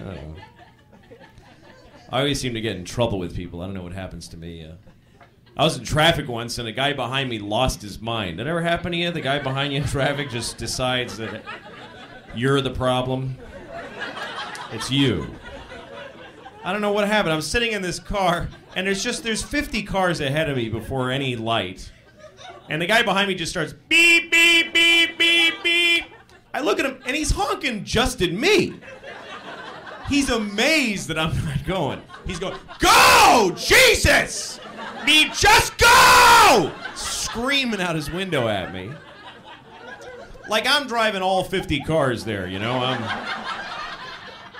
I. Always seem to get in trouble with people. I don't know what happens to me. Uh, I was in traffic once, and a guy behind me lost his mind. That ever happen to you? The guy behind you in traffic just decides that you're the problem. It's you. I don't know what happened. I'm sitting in this car, and there's just there's 50 cars ahead of me before any light, and the guy behind me just starts beep beep beep beep beep. I look at him, and he's honking just at me. He's amazed that I'm not going. He's going, go, Jesus! Me, just go! Screaming out his window at me. Like I'm driving all 50 cars there, you know? I'm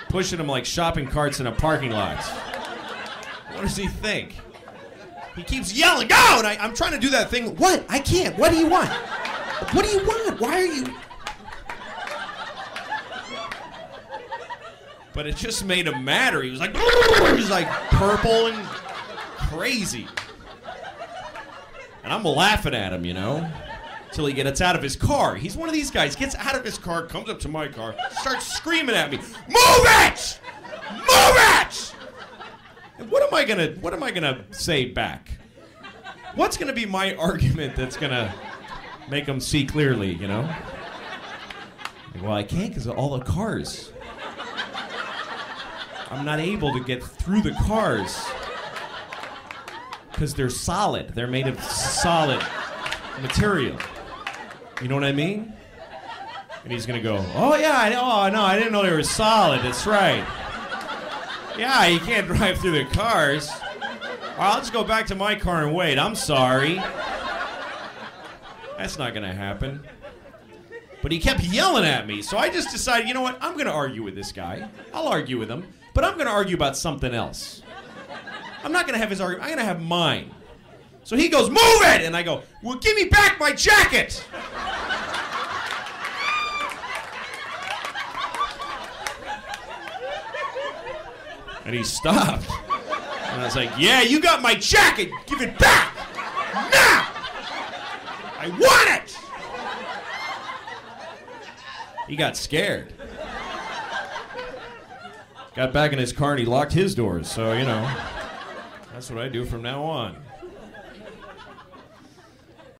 pushing them like shopping carts in a parking lot. What does he think? He keeps yelling, go! And I, I'm trying to do that thing. What? I can't. What do you want? What do you want? Why are you. But it just made him madder. He was like, he was like purple and crazy. And I'm laughing at him, you know, till he gets out of his car. He's one of these guys. Gets out of his car, comes up to my car, starts screaming at me, "Move it! Move it!" And what am I gonna What am I gonna say back? What's gonna be my argument that's gonna make him see clearly? You know. Well, I can't because of all the cars. I'm not able to get through the cars because they're solid. They're made of solid material. You know what I mean? And he's gonna go, oh yeah, I. Oh no, I didn't know they were solid. That's right. Yeah, you can't drive through the cars. I'll just go back to my car and wait. I'm sorry. That's not gonna happen. But he kept yelling at me, so I just decided, you know what? I'm gonna argue with this guy. I'll argue with him, but I'm gonna argue about something else. I'm not gonna have his argument. I'm gonna have mine. So he goes, "Move it!" And I go, "Well, give me back my jacket." And he stopped. And I was like, "Yeah, you got my jacket. Give it back now. I want it." He got scared. Got back in his car and he locked his doors. So you know. That's what I do from now on.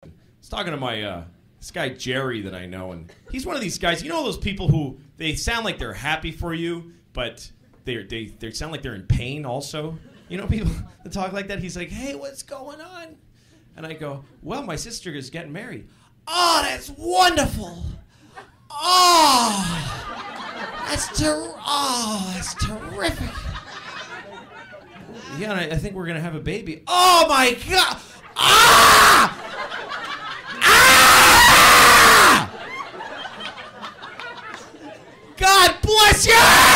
I was talking to my uh, this guy Jerry that I know, and he's one of these guys. You know those people who they sound like they're happy for you, but they they they sound like they're in pain also. You know people that talk like that. He's like, "Hey, what's going on?" And I go, "Well, my sister is getting married." Oh, that's wonderful. Oh, that's ter- oh, that's terrific. Yeah, I, I think we're gonna have a baby. Oh my god! Ah! Ah! God bless you!